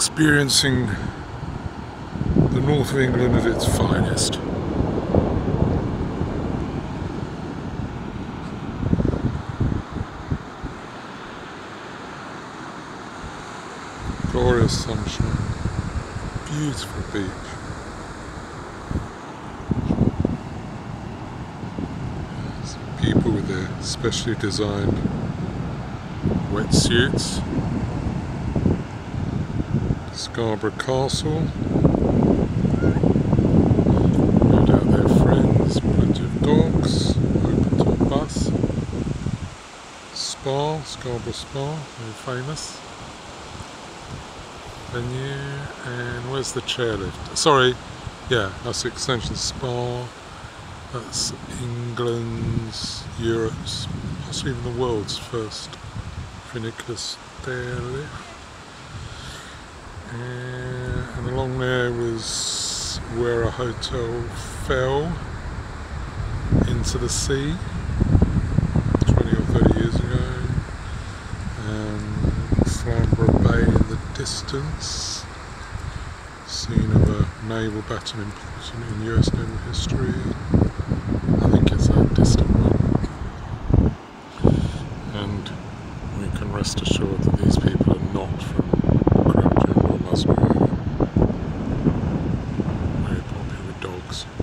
experiencing the north of England at its finest. Glorious sunshine, beautiful beach. Some people with their specially designed wetsuits. Scarborough Castle. No doubt their friends, plenty of dogs, open to a bus. Spa, Scarborough Spa, very famous venue. And where's the chairlift? Sorry, yeah, that's Extension Spa. That's England's, Europe's, possibly even the world's first funicular stairlift. And along there was where a hotel fell into the sea 20 or 30 years ago. And Flamborough Bay in the distance. Scene of a naval battle important in US naval history. I think it's a distant one. And we can rest assured Thanks.